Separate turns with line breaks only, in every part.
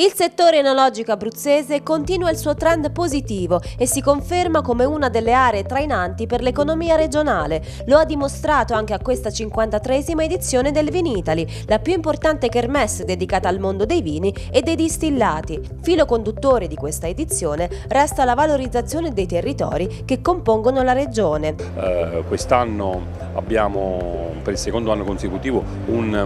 Il settore enologico abruzzese continua il suo trend positivo e si conferma come una delle aree trainanti per l'economia regionale. Lo ha dimostrato anche a questa 53esima edizione del Vinitali, la più importante kermesse dedicata al mondo dei vini e dei distillati. Filo conduttore di questa edizione resta la valorizzazione dei territori che compongono la regione.
Eh, Quest'anno abbiamo per il secondo anno consecutivo un'area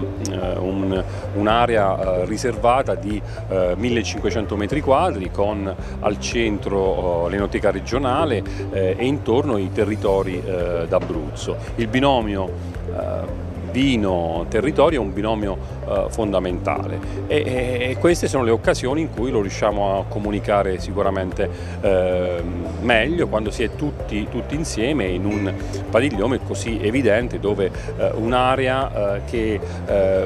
un, un eh, riservata di eh, 1500 metri quadri con al centro eh, l'enoteca regionale eh, e intorno i territori eh, d'Abruzzo. Il binomio vino-territorio è un binomio eh, fondamentale. E, e, queste sono le occasioni in cui lo riusciamo a comunicare sicuramente eh, meglio quando si è tutti, tutti, insieme in un padiglione così evidente dove eh, un'area che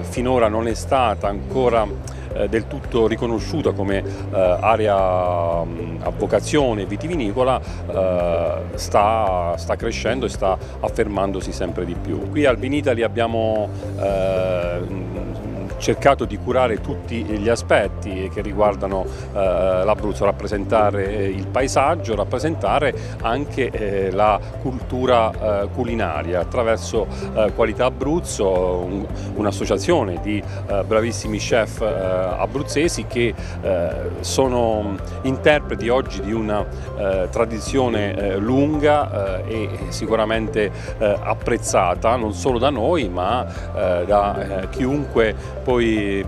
finora non è stata ancora eh, del tutto riconosciuta come eh, area a vocazione vitivinicola eh, sta, sta, crescendo e sta affermandosi sempre di più. Qui al Vinitali abbiamo cercato di curare tutti gli aspetti che riguardano eh, l'Abruzzo, rappresentare il paesaggio, rappresentare anche eh, la cultura eh, culinaria. Attraverso eh, Qualità Abruzzo, un, un'associazione di eh, bravissimi chef eh, abruzzesi che sono interpreti oggi di una tradizione lunga e sicuramente apprezzata non solo da noi ma da chiunque poi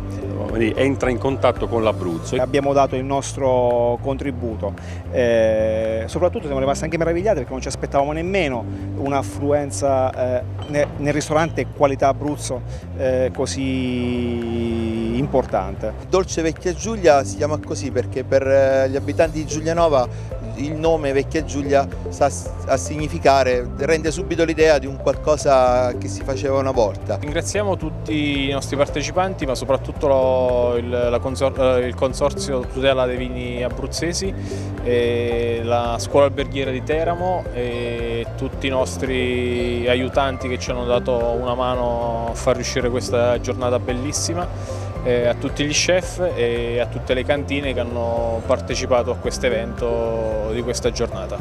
entra in contatto con l'Abruzzo.
Abbiamo dato il nostro contributo, eh, soprattutto siamo rimasti anche meravigliati perché non ci aspettavamo nemmeno un'affluenza eh, nel ristorante Qualità Abruzzo eh, così importante.
Dolce Vecchia Giulia si chiama così perché per eh, gli abitanti di Giulianova il nome Vecchia Giulia sta a significare, rende subito l'idea di un qualcosa che si faceva una volta.
Ringraziamo tutti i nostri partecipanti ma soprattutto il, consor il Consorzio Tutela dei Vini Abruzzesi, la Scuola Alberghiera di Teramo e tutti i nostri aiutanti che ci hanno dato una mano a far riuscire questa giornata bellissima a tutti gli chef e a tutte le cantine che hanno partecipato a questo evento di questa giornata.